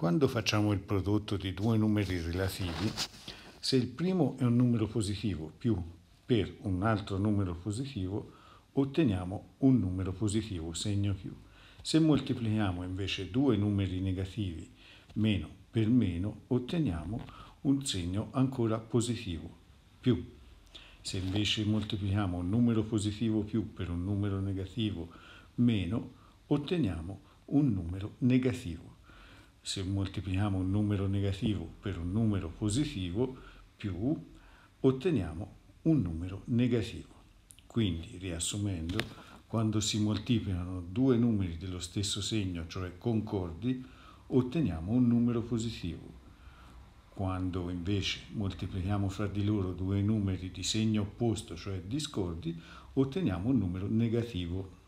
Quando facciamo il prodotto di due numeri relativi, se il primo è un numero positivo più per un altro numero positivo, otteniamo un numero positivo, segno più. Se moltiplichiamo invece due numeri negativi meno per meno, otteniamo un segno ancora positivo, più. Se invece moltiplichiamo un numero positivo più per un numero negativo meno, otteniamo un numero negativo se moltiplichiamo un numero negativo per un numero positivo più otteniamo un numero negativo. Quindi, riassumendo, quando si moltiplicano due numeri dello stesso segno, cioè concordi, otteniamo un numero positivo. Quando invece moltiplichiamo fra di loro due numeri di segno opposto, cioè discordi, otteniamo un numero negativo.